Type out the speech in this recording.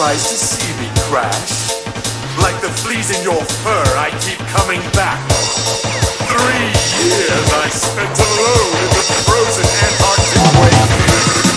surprised to see me crash. Like the fleas in your fur, I keep coming back. Three years I spent alone in the frozen Antarctic wasteland.